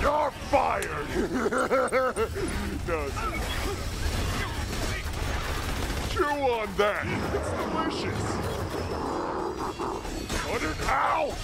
You're fired! Chew on that! It's delicious! Put it out!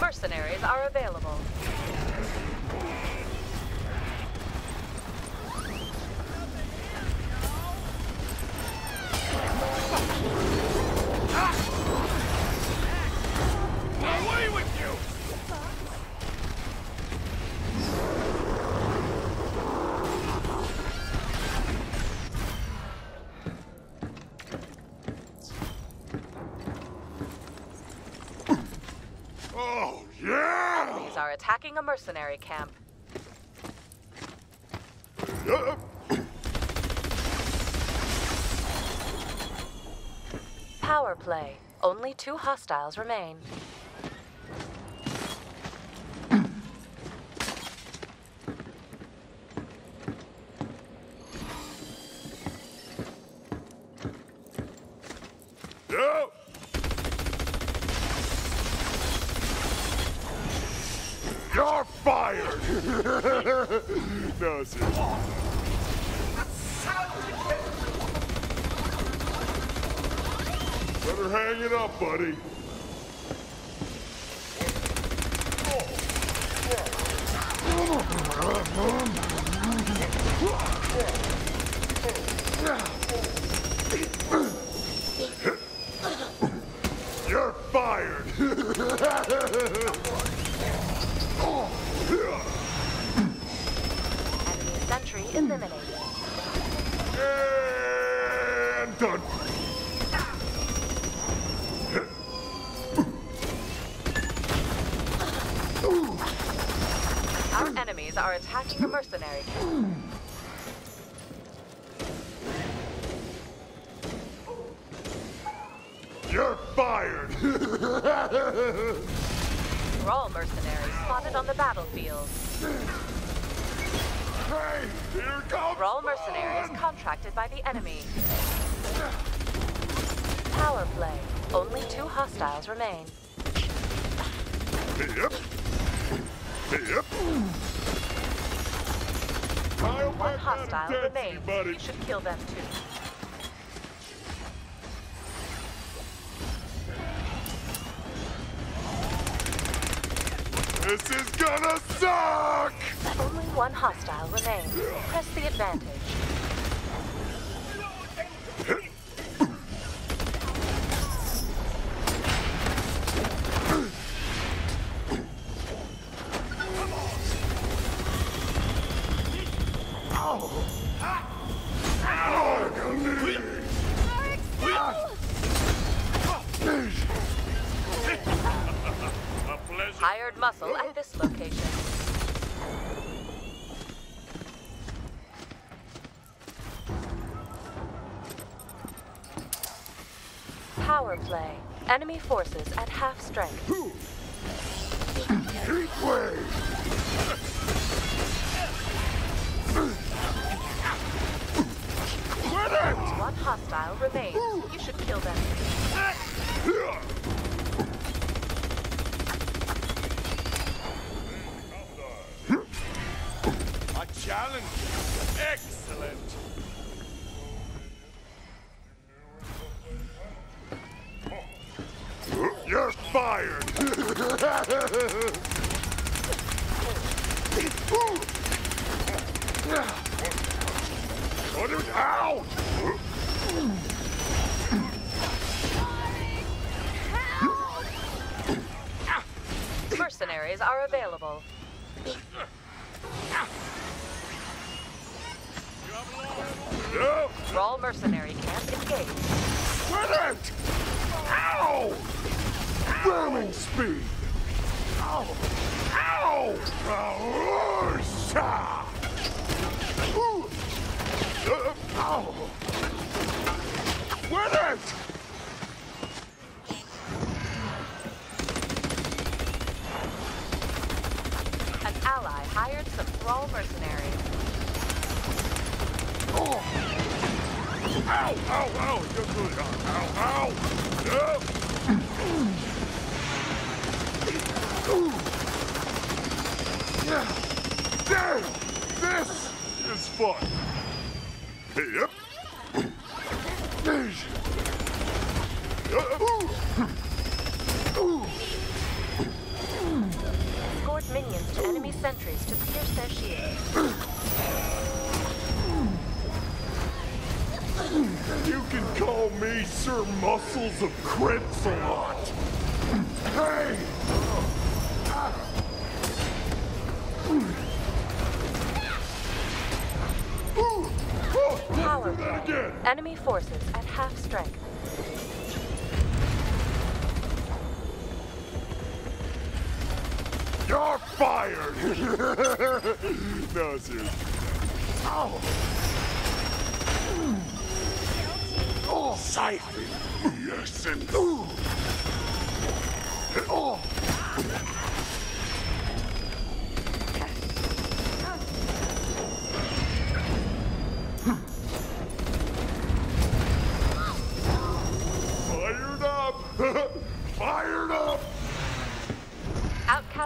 Mercenaries are available. Attacking a mercenary camp. Power play. Only two hostiles remain. no! You're fired! no, sir. Better hang it up, buddy. You're enemies are attacking a mercenary camp. You're fired! Thrall mercenaries spotted on the battlefield. hey, here comes... Thrall mercenaries contracted by the enemy. Power play. Only two hostiles remain. Yep. Yep. I'll One hostile remains. buddy. You should kill them too. This is gonna suck! Only one hostile remains. Press the advantage. Pleasure. Muscle at this location. Power play. Enemy forces at half strength. Heat wave! One hostile remains. You should kill them. Challenge! Excellent! You're fired! Put it out! Mercenaries are available. No! Mercenary camp engaged. Quit it! Ow! Ramming speed! Ow! Ow! Ow! Sha! Ooh! Uh, Ow! Quit it! An ally hired some Thrall mercenaries. Ow, ow, ow! You're good. Ow, ow, ow! Damn! This Yep. Escort minions to enemy sentries to pierce their shields. You can call me Sir Muscles of Crits a lot. Hey! Power that again. Enemy forces at half strength. You're fired! no, seriously. Oh! Oh, siphon! Yes, and... Ooh. Oh!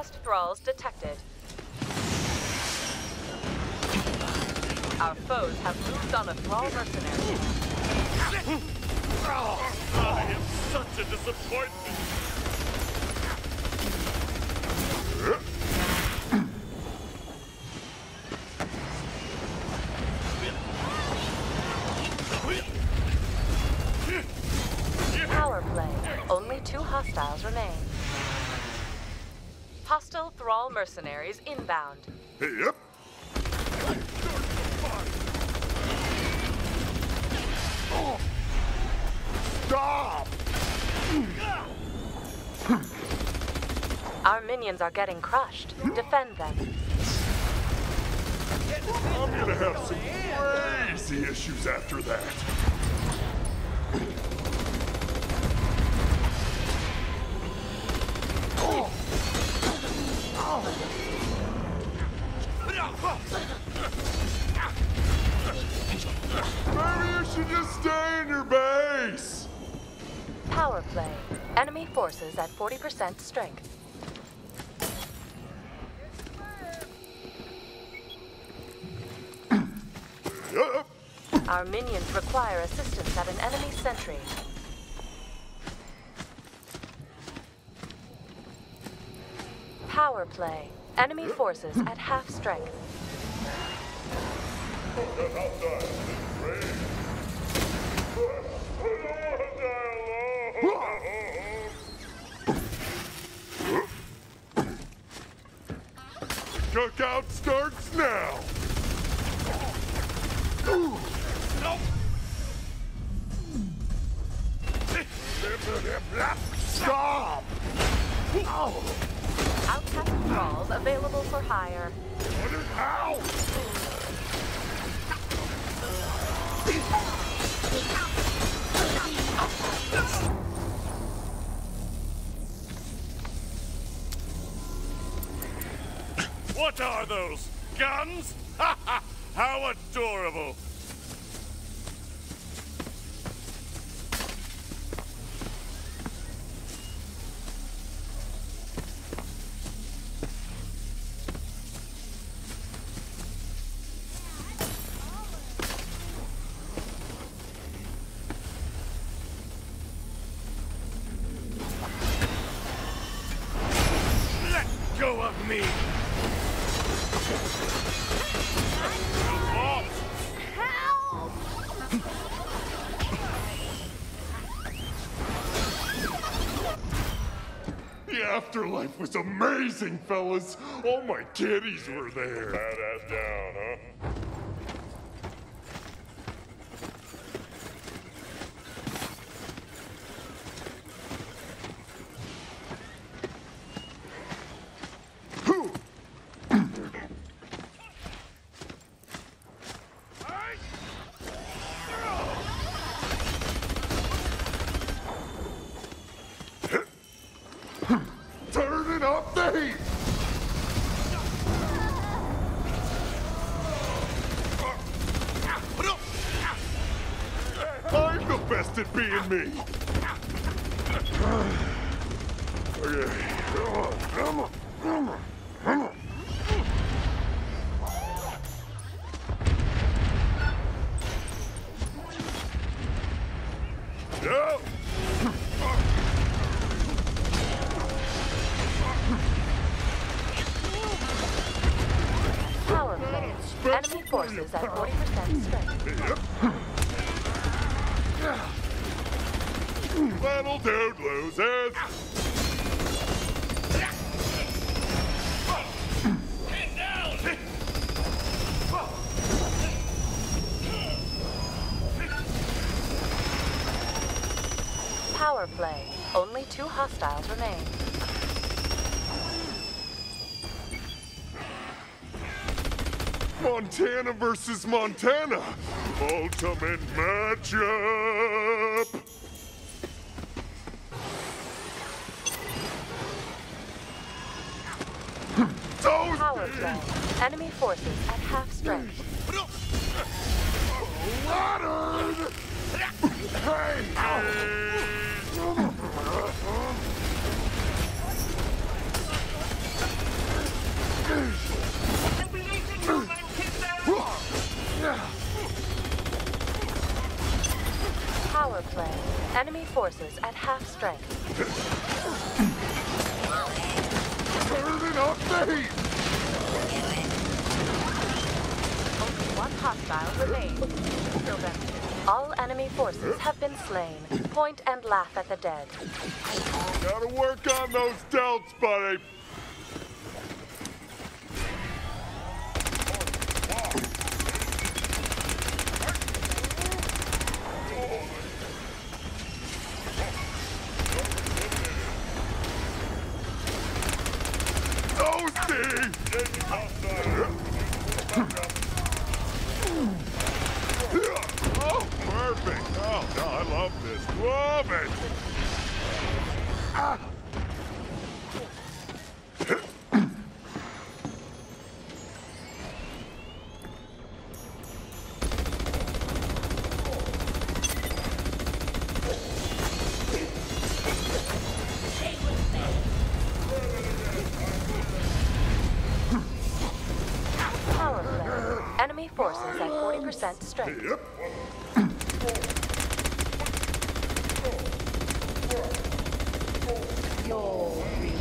Outcast thralls detected. Our foes have moved on a thrall mercenary. I am such a disappointment! Power play. Only two hostiles remain. Hostile thrall mercenaries inbound. Yep. Oh. Stop! Our minions are getting crushed. Defend them. I'm gonna have some crazy issues after that. Enemy forces at 40% strength. Our minions require assistance at an enemy sentry. Power play. Enemy forces at half strength. Cookout starts now. Stop! Outcast thralls available for hire. What are those? Guns? Ha ha! How adorable! Afterlife was amazing, fellas. All my kitties were there. Badass down, huh? Turning up the heat. At being me. Dude loses. Power play. Only two hostiles remain. Montana versus Montana. Ultimate matchup. Power play. Enemy forces at half strength. Watered. Hey. Power play. Enemy forces at half strength. Turning up the heat. Only one hostile remains. Kill them. All enemy forces have been slain. Point and laugh at the dead. Gotta work on those delts, buddy. Toasty! Oh, perfect. Oh, no, I love this. Love it. Ah. Enemy forces at 40% strength. Yep. よ。ー